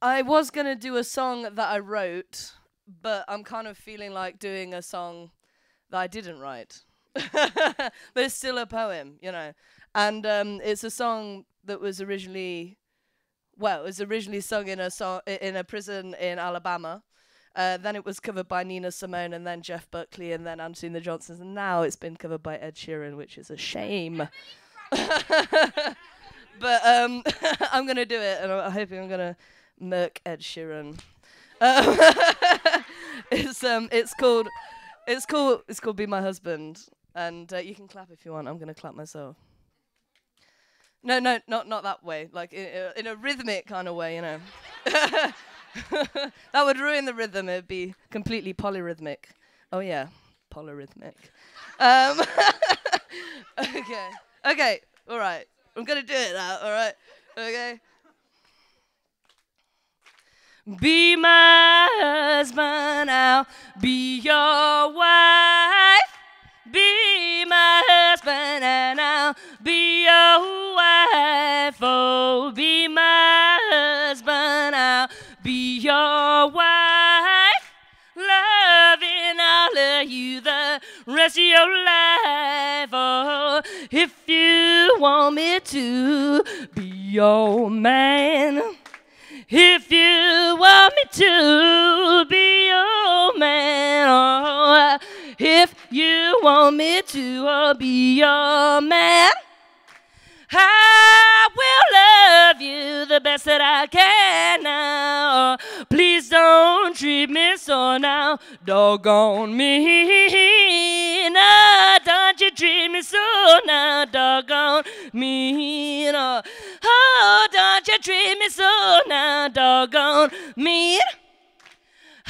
I was gonna do a song that I wrote, but I'm kind of feeling like doing a song that I didn't write. but it's still a poem, you know. And um, it's a song that was originally, well, it was originally sung in a song in a prison in Alabama. Uh, then it was covered by Nina Simone, and then Jeff Buckley, and then Antony the Johnsons, and now it's been covered by Ed Sheeran, which is a shame. but um, I'm gonna do it, and I'm hoping I'm gonna murk Ed Sheeran. Um, it's um, it's called, it's called, it's called "Be My Husband," and uh, you can clap if you want. I'm gonna clap myself. No, no, not not that way. Like in, in a rhythmic kind of way, you know. that would ruin the rhythm. It'd be completely polyrhythmic. Oh yeah, polyrhythmic. Um, okay, okay, all right. I'm gonna do it now. All right, okay. Be my husband, I'll be your wife. Be my husband, and I'll be your wife. Oh, be my husband, I'll be your wife. Loving all of you the rest of your life. Oh, if you want me to be your man. If you want me to be your man, I will love you the best that I can now. Please don't treat me so now, doggone me. No, don't you treat me so now, doggone me. No. Oh, don't you treat me so now, doggone me.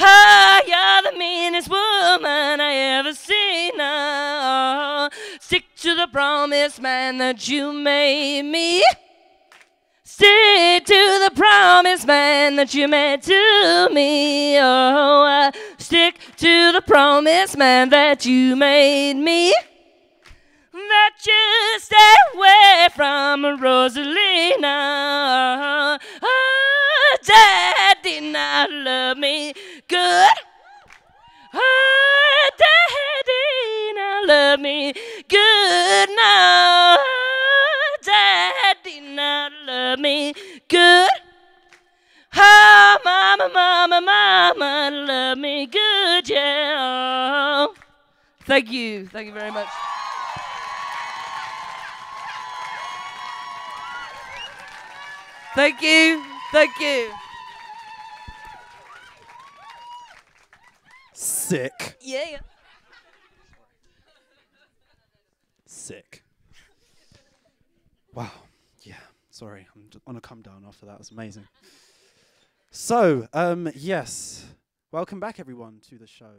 Oh, meanest I seen. Stick to the promise, man, that you made me. Stick to the promise, man, that you made to me. Oh, uh, stick to the promise, man, that you made me. That you stay away from Rosalina. Oh, Daddy, not love me good. Love me good now. Oh, Daddy, now love me good. Oh, mama, mama, mama, love me good, yeah. Thank you. Thank you very much. Thank you. Thank you. Sick. Yeah. Sick. Wow. Yeah. Sorry, I'm on a come down after that. It was amazing. So, um, yes. Welcome back, everyone, to the show.